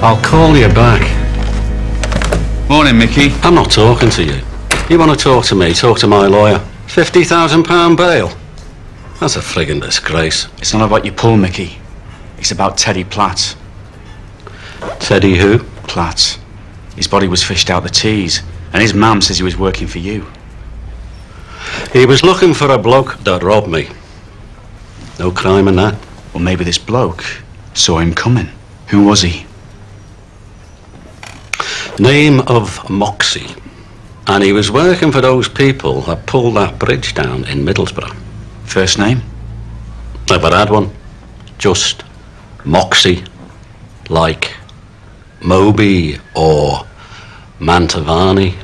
I'll call you back. Morning, Mickey. I'm not talking to you. You want to talk to me, talk to my lawyer. £50,000 bail. That's a friggin' disgrace. It's not about your pull, Mickey. It's about Teddy Platt. Teddy who? Platt. His body was fished out the Tees, and his mam says he was working for you. He was looking for a bloke that robbed me. No crime in that. Well, maybe this bloke saw him coming. Who was he? Name of Moxie. And he was working for those people that pulled that bridge down in Middlesbrough. First name? Never had one. Just Moxie. Like Moby or Mantovani.